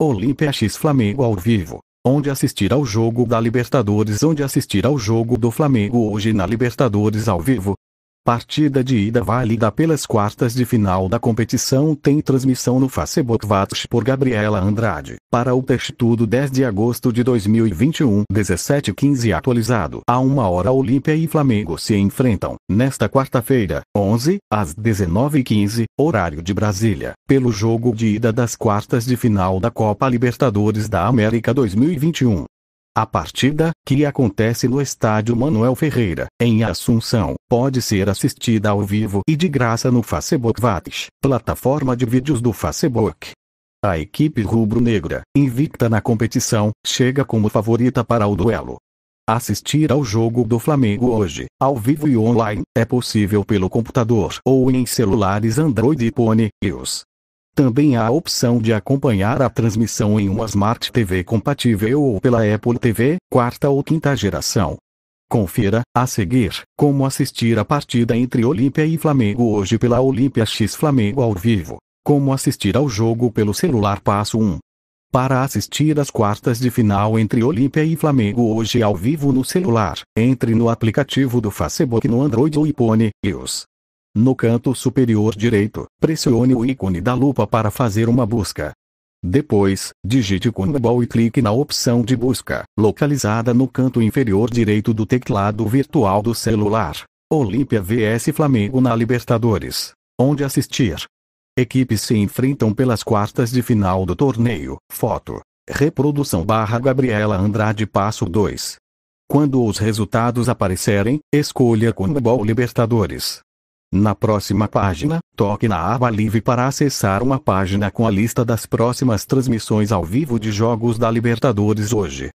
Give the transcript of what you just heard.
Olímpia X Flamengo ao vivo. Onde assistir ao jogo da Libertadores Onde assistir ao jogo do Flamengo hoje na Libertadores ao vivo. Partida de ida válida pelas quartas de final da competição tem transmissão no Facebook Watch por Gabriela Andrade. Para o teste tudo 10 de agosto de 2021, 17:15 atualizado. A uma hora Olímpia e Flamengo se enfrentam, nesta quarta-feira, 11, às 19:15, horário de Brasília, pelo jogo de ida das quartas de final da Copa Libertadores da América 2021. A partida, que acontece no estádio Manuel Ferreira, em Assunção, pode ser assistida ao vivo e de graça no Facebook Watch, plataforma de vídeos do Facebook. A equipe rubro-negra, invicta na competição, chega como favorita para o duelo. Assistir ao jogo do Flamengo hoje, ao vivo e online, é possível pelo computador ou em celulares Android e Pone, iOS. Também há a opção de acompanhar a transmissão em uma Smart TV compatível ou pela Apple TV, quarta ou quinta geração. Confira, a seguir, como assistir a partida entre Olímpia e Flamengo hoje pela Olímpia X Flamengo ao vivo. Como assistir ao jogo pelo celular Passo 1. Para assistir às quartas de final entre Olímpia e Flamengo hoje ao vivo no celular, entre no aplicativo do Facebook no Android ou iPhone, iOS. No canto superior direito, pressione o ícone da lupa para fazer uma busca. Depois, digite Conmebol e clique na opção de busca, localizada no canto inferior direito do teclado virtual do celular. Olímpia vs Flamengo na Libertadores. Onde assistir? Equipes se enfrentam pelas quartas de final do torneio. Foto. Reprodução barra Gabriela Andrade Passo 2. Quando os resultados aparecerem, escolha Conmebol Libertadores. Na próxima página, toque na aba Live para acessar uma página com a lista das próximas transmissões ao vivo de jogos da Libertadores hoje.